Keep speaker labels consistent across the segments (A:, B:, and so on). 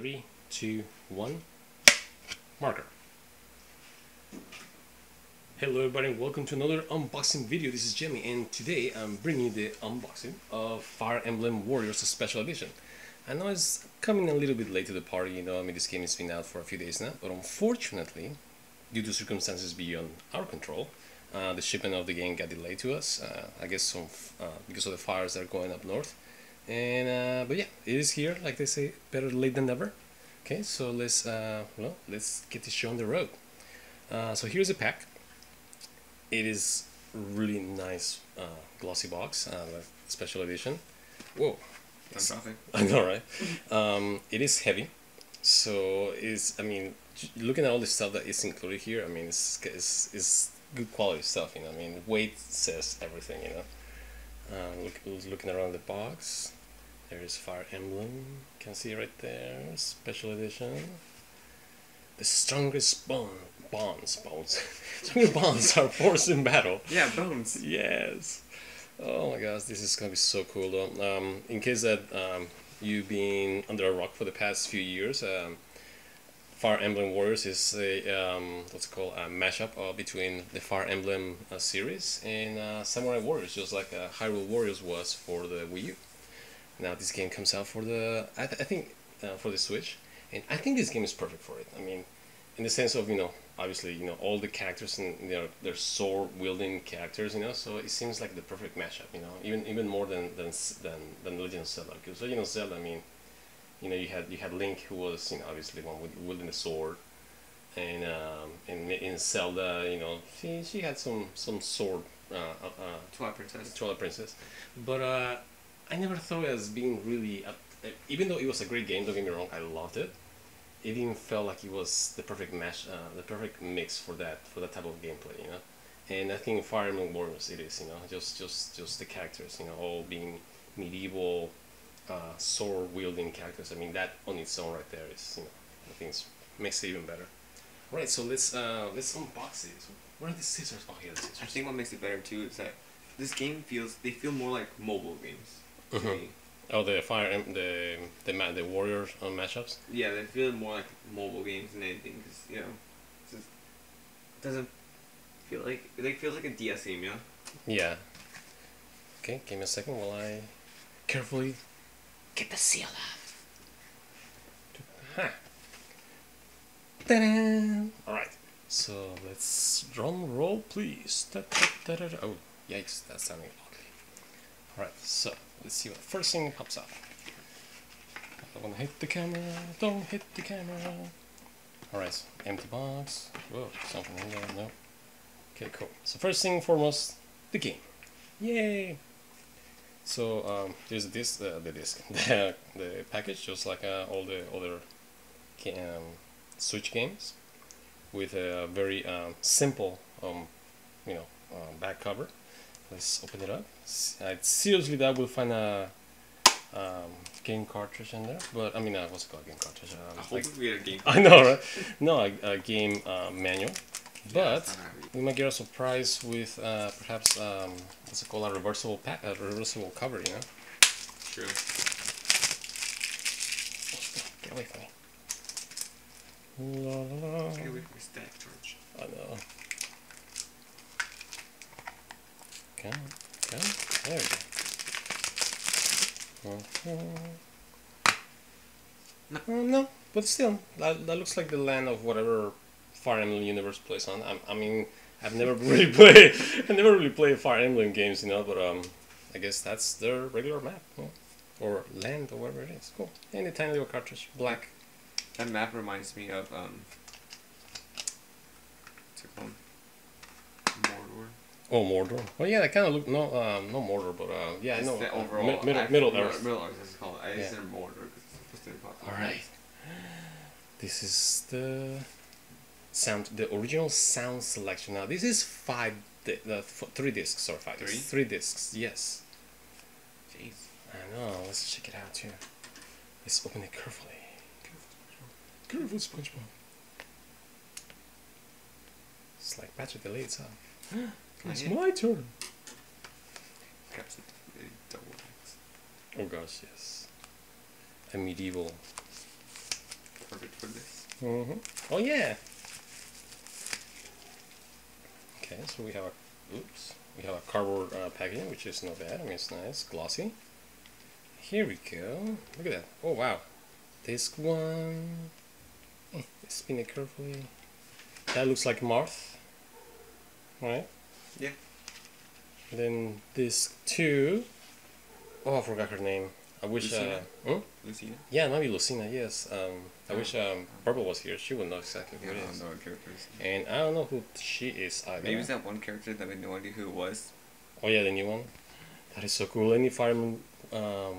A: three, two, one, marker. Hello everybody and welcome to another unboxing video. This is Jimmy and today I'm bringing you the unboxing of Fire Emblem Warriors Special Edition. I know it's coming a little bit late to the party, you know, I mean this game has been out for a few days now, but unfortunately, due to circumstances beyond our control, uh, the shipment of the game got delayed to us. Uh, I guess some uh, because of the fires that are going up north. And uh, but yeah, it is here. Like they say, better late than never. Okay, so let's uh, well let's get this show on the road. Uh, so here's a pack. It is really nice glossy box, like special edition. Whoa,
B: I'm.
A: I know, right? Um, it is heavy, so is I mean, looking at all the stuff that is included here, I mean, it's it's, it's good quality stuff. You know, I mean, weight says everything. You know, uh, look, looking around the box, there is Fire Emblem. You can see right there, special edition. The strongest bond, bonds, bonds, strongest bonds are forced in battle.
B: Yeah, bones.
A: Yes. Oh my gosh, this is gonna be so cool though. Um, in case that um, you've been under a rock for the past few years, um, Fire Emblem Warriors is a um, what's it called a mashup uh, between the Fire Emblem uh, series and uh, Samurai Warriors, just like uh, Hyrule Warriors was for the Wii U. Now this game comes out for the I, th- I think uh, for the Switch, and I think this game is perfect for it. I mean, in the sense of you know obviously you know all the characters and they're they're sword wielding characters you know so it seems like the perfect mashup you know even even more than than than, than Legend of Zelda because Legend of Zelda I mean you know you had you had Link who was you know obviously one with wielding a sword and um, in in Zelda you know she she had some some sword uh, uh, uh,
B: Twilight Princess.
A: Twilight Princess, but uh, I never thought it as being really. Uh, even though it was a great game, don't get me wrong, I loved it. It even felt like it was the perfect match, uh, the perfect mix for that for that type of gameplay, you know. And I think Fire Emblem Warriors it is, you know, just just just the characters, you know, all being medieval, uh, sword wielding characters. I mean that on its own right there is, you know, I think it's, makes it even better. Right, so let's uh, let's unbox it. Where are the scissors? Oh, here are the scissors.
B: I think what makes it better too is that this game feels they feel more like mobile games. to
A: Mhm.
B: me.
A: Oh, the fire, em- the the ma- the warrior uh, matchups.
B: Yeah, they feel more like mobile games than anything because you know, it's just, it doesn't feel like it like feels like a DS game, know.
A: Yeah. Okay, give me a second while I carefully get the seal off. Ha. Ta-da! All right. So let's drum roll, please. Da, da, da, da, da. Oh, yikes! That's sounding ugly. All right. So let's see what first thing pops up. I don't want to hit the camera. Don't hit the camera. All right. Empty box. Whoa, something in there. No. Okay, cool. So first thing foremost, the game. Yay! So um, there's the disc, uh, the disc, the, the package, just like uh, all the other um, Switch games, with a very um, simple, um, you know, um, back cover. Let's open it up. I seriously doubt we'll find a um, game cartridge in there, but I mean, uh, what's it called? Game cartridge?
B: I hope
A: like-
B: we get a game.
A: I know, right? No, a, a game uh, manual, but
B: it's not gonna be-
A: we might get a surprise with uh, perhaps um, what's it called a reversible pack, a reversible cover. You know,
B: true.
A: get away from me. La, la, la.
B: Get away from my stack charge.
A: I know. Come, come. There we go. Mhm.
B: No.
A: Uh, no, but still, that, that looks like the land of whatever Fire Emblem universe plays on. I, I mean, I've never really played, I never really played Fire Emblem games, you know. But um, I guess that's their regular map, you know, or land or whatever it is. Cool. And a tiny little cartridge, black.
B: That map reminds me of um. What's it called? Mordor.
A: Oh, Mordor. Well, yeah, that kind of look no, um, no Mordor, but uh, yeah, I
B: It's
A: know.
B: The
A: uh,
B: overall.
A: mi- middle,
B: I-
A: middle Earth.
B: Middle Earth. That's called. I
A: Yeah.
B: said Mordor because it's supposed to be popular.
A: All right. This is the sound, the original sound selection. Now, this is five, di- uh, three discs or five.
B: Three?
A: Three discs. Yes.
B: Jeez.
A: I know. Let's check it out here. Let's open it carefully. Careful, SpongeBob. It's like battery delay itself. It's
B: yeah.
A: my turn.
B: Perhaps it, it double X.
A: Oh gosh, yes. A medieval
B: perfect for this.
A: Mm-hmm. Oh yeah. Okay, so we have a oops, we have a cardboard uh, packaging, which is not bad. I mean, it's nice, glossy. Here we go. Look at that. Oh wow, this one. Eh, spin it carefully. That looks like Marth, right?
B: Yeah.
A: Then this two. Oh, I forgot her name. I wish. Uh,
B: Lucina?
A: hmm?
B: Lucina?
A: Yeah, maybe Lucina. Yes. Um, I
B: Oh.
A: wish um, Purple was here. She would know exactly who
B: Yeah, I don't know what characters.
A: And I don't know who she is either.
B: Maybe it's that one character that we had no idea who it was.
A: Oh yeah, the new one. That is so cool. Any Fire Emblem um,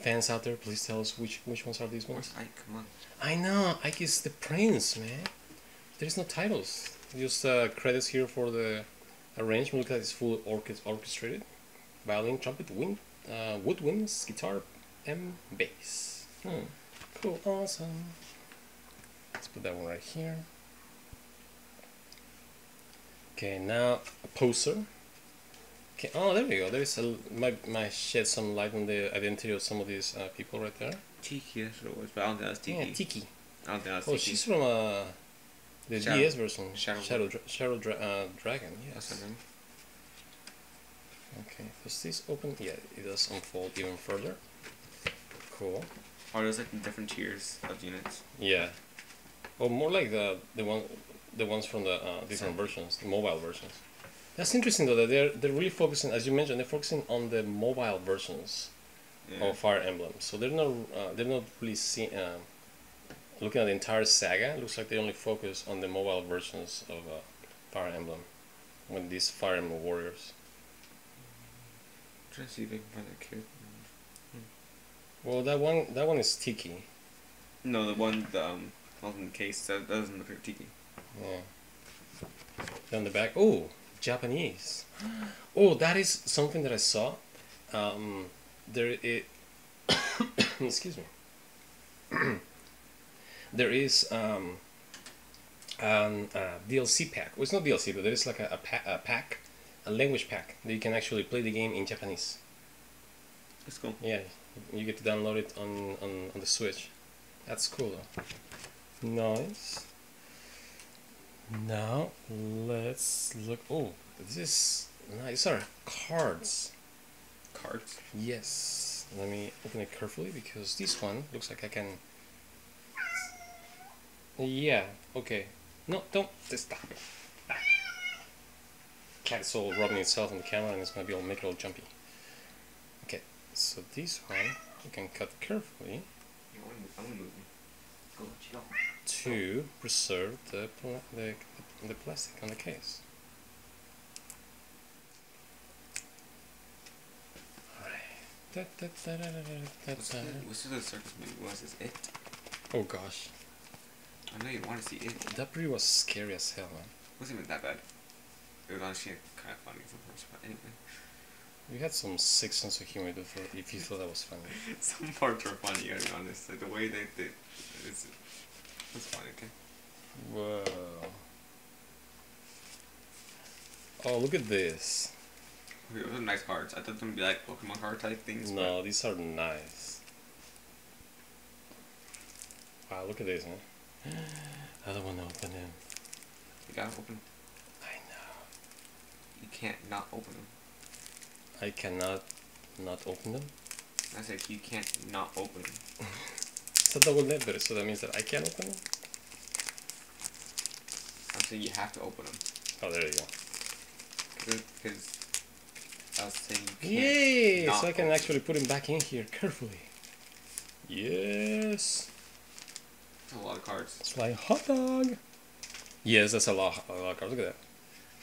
A: fans out there, please tell us which which ones are these ones.
B: Where's Ike? Come on.
A: I know. Ike is the prince, man. There is no titles. Just uh, credits here for the arrangement. Look at it's full orchest- orchestrated. Violin, trumpet, wind, uh, woodwinds, guitar, and bass. Hmm. Cool. Awesome. Let's put that one right here. Okay, now a poster. Okay. Oh, there we go. There is a might might shed some light on the identity of some of these uh, people right there.
B: Tiki, that's what it was. But I don't think that's Tiki.
A: Yeah, Tiki.
B: I don't think that's
A: Oh,
B: Tiki.
A: she's from uh, the
B: Shadow-
A: DS version.
B: Shadow-
A: Shadow, Dra- Shadow Dra- uh, Dragon.
B: That's
A: Yes.
B: her name.
A: Okay. Does this open? Yeah, it does unfold even further. Cool.
B: Or there's like different tiers of units.
A: Yeah. Well, more like the the one, the ones from the uh, different versions, the mobile versions. That's interesting though that they're they're really focusing, as you mentioned, they're focusing on the mobile versions
B: Yeah.
A: of Fire Emblem. So they're not uh, they're not really seeing. Um, looking at the entire saga, it looks like they only focus on the mobile versions of uh, Fire Emblem, when these Fire Emblem warriors.
B: trying to see if I can find that kid.
A: Well, that one that one is Tiki.
B: No, the one, the, um, not in the case, that doesn't look like Tiki.
A: Yeah. Down the back. Oh, Japanese. Oh, that is something that I saw. Um, there it. excuse me. there is um, uh, DLC pack. Well, it's not DLC, but there is like a, a, pa- a pack, a language pack that you can actually play the game in Japanese.
B: That's cool.
A: Yeah, you get to download it on, on, on the Switch. That's cool though. Nice. Now let's look. Oh, this is nice. These are cards.
B: Cards.
A: Yes. Let me open it carefully because this one looks like I can. Yeah. Okay. No, don't. Just stop. Ah. Cat all rubbing itself on the camera and it's gonna be all make it all jumpy. So this one you can cut carefully
B: gonna move Go, chill.
A: to preserve the pla- the the plastic on the case. Alright. Da, da, da, da, da, da, da,
B: What's the, circus movie? Was it?
A: Oh gosh.
B: I know you want to see it. It
A: That pretty was scary as hell, man.
B: wasn't even that bad. It was honestly kind of funny sometimes, but anyway.
A: You had some sick sense of humor if you- if you thought that was funny.
B: Some parts are funny, gotta be honest. Like the way they did, it's, it's funny, okay?
A: Whoa. Oh, look at this.
B: Okay, those are nice cards. I thought they would be like Pokemon card type things.
A: No, these are nice. Wow, look at this, man. I don't want to open them.
B: You gotta open them.
A: I know.
B: You can't not open them.
A: I cannot not open them.
B: I said you can't not open them.
A: It's a double letter, so that means that I can't open them?
B: I'm saying you have to open them.
A: Oh, there you go.
B: Because I was saying you can't.
A: Yay! So I can
B: open
A: actually put him back in here carefully. Yes!
B: That's a lot of cards.
A: It's like hot dog. Yes, that's a lot, a lot of cards. Look at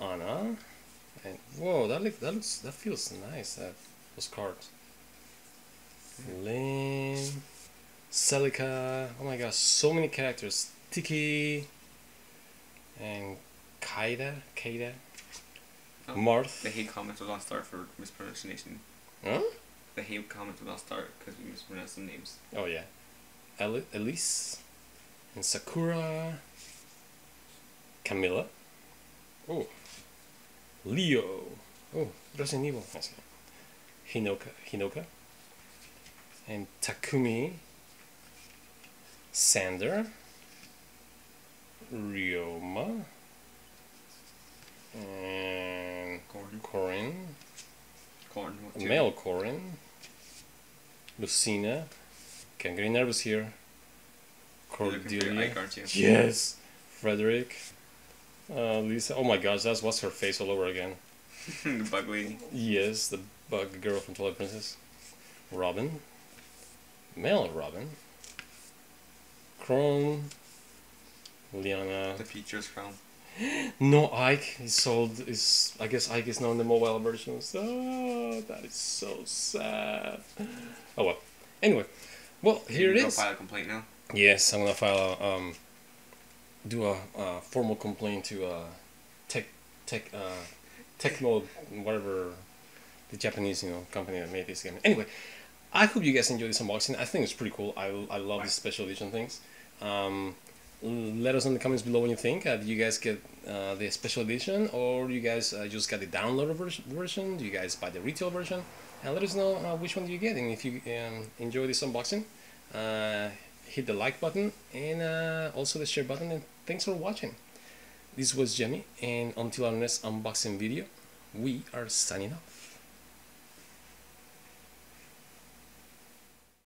A: that. Anna. And whoa, that look, that looks that feels nice. That those cards. Lyn, Celica. Oh my gosh, so many characters. Tiki. And Caeda. Caeda.
B: Oh,
A: Marth.
B: The hate comments was on start for mispronunciation.
A: Huh?
B: The hate comments was on start because we mispronounced some names.
A: Oh yeah. El- Elise. And Sakura. Camilla. Oh. Leo. Oh, Resident Evil. Hinoka. Hinoka. And Takumi. Xander, Ryoma, and. Corrin,
B: Corn. what,
A: male Corrin, Lucina, getting getting nervous here.
B: You're looking for your
A: Cordelia, yes, Frederick, uh, Lissa. Oh my gosh, that's what's her face all over again.
B: the bug lady.
A: Yes, the bug girl from Twilight Princess. Robin. Male Robin. Chrom. Lianna.
B: The features crown.
A: No Ike. He sold is I guess Ike is now in the mobile versions. Oh, that is so sad. Oh well. Anyway. Well, here it
B: Go
A: is.
B: file a complaint now.
A: Yes, I'm gonna file a um, do a, uh formal complaint to uh, tech tech uh, Tecmo whatever the Japanese you know company that made this game. Anyway, I hope you guys enjoy this unboxing. I think it's pretty cool. I, I love these special edition things. Um, let us know in the comments below what you think. Uh, do you guys get uh, the special edition or you guys uh, just got the downloaded vers- version? Do you guys buy the retail version? And let us know uh, which one do you get. And if you um, enjoy this unboxing, uh, hit the like button and uh, also the share button. And thanks for watching. This was Jimmy, and until our next unboxing video, we are signing off.